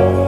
Oh.